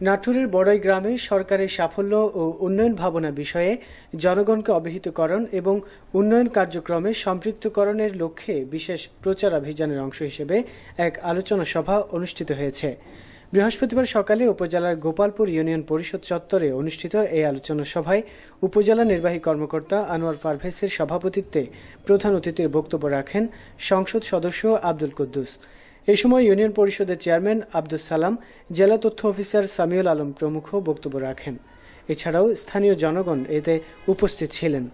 নাটোরের বড়ই গ্রামে সরকারের সাফল্য ও উন্নয়ন ভাবনা বিষয়ে জনগণকে অবহিতকরণ এবং উন্নয়ন কার্যক্রমে সম্পৃক্তকরণের লক্ষ্যে বিশেষ প্রচারাভিযানের অংশ হিসেবে এক আলোচনা সভা অনুষ্ঠিত হয়েছে। বৃহস্পতিবার সকালে উপজেলার গোপালপুর ইউনিয়ন পরিষদ চত্বরে অনুষ্ঠিত এই আলোচনা সভায় উপজেলা নির্বাহী কর্মকর্তা আনোয়ার পারভেসের সভাপতিত্বে প্রধান অতিথির বক্তব্য রাখেন সংসদ সদস্য আব্দুল কুদ্দুস। এ সময় ইউনিয়ন পরিষদের চেয়ারম্যান আব্দুল সালাম, জেলা তথ্য অফিসার সামিউল আলম প্রমুখ বক্তব্য রাখেন। এছাড়াও স্থানীয় জনগণ এতে উপস্থিত ছিলেন।